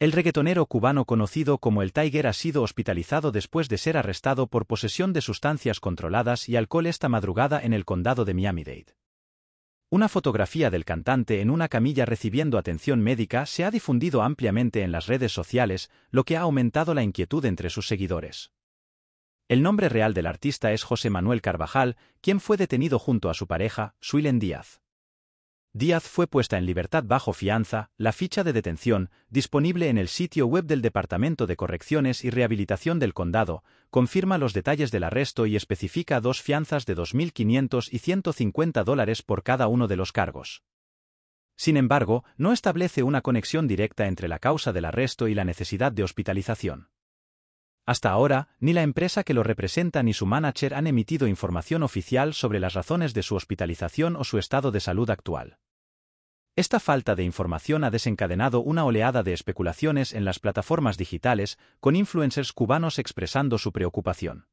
El reggaetonero cubano conocido como el Tiger ha sido hospitalizado después de ser arrestado por posesión de sustancias controladas y alcohol esta madrugada en el condado de Miami-Dade. Una fotografía del cantante en una camilla recibiendo atención médica se ha difundido ampliamente en las redes sociales, lo que ha aumentado la inquietud entre sus seguidores. El nombre real del artista es José Manuel Carvajal, quien fue detenido junto a su pareja, Suilen Díaz. Díaz fue puesta en libertad bajo fianza, la ficha de detención, disponible en el sitio web del Departamento de Correcciones y Rehabilitación del Condado, confirma los detalles del arresto y especifica dos fianzas de 2.500 y 150 dólares por cada uno de los cargos. Sin embargo, no establece una conexión directa entre la causa del arresto y la necesidad de hospitalización. Hasta ahora, ni la empresa que lo representa ni su manager han emitido información oficial sobre las razones de su hospitalización o su estado de salud actual. Esta falta de información ha desencadenado una oleada de especulaciones en las plataformas digitales, con influencers cubanos expresando su preocupación.